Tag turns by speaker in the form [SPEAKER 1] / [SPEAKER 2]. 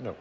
[SPEAKER 1] No.